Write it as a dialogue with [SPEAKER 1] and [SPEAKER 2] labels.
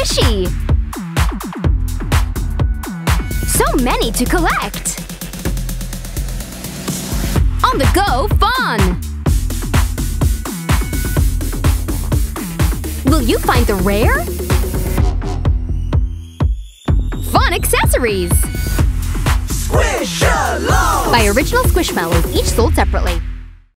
[SPEAKER 1] squishy! So many to collect! On the go fun! Will you find the rare? Fun accessories!
[SPEAKER 2] Squish-a-long!
[SPEAKER 1] By Original Squishmallows, each sold separately.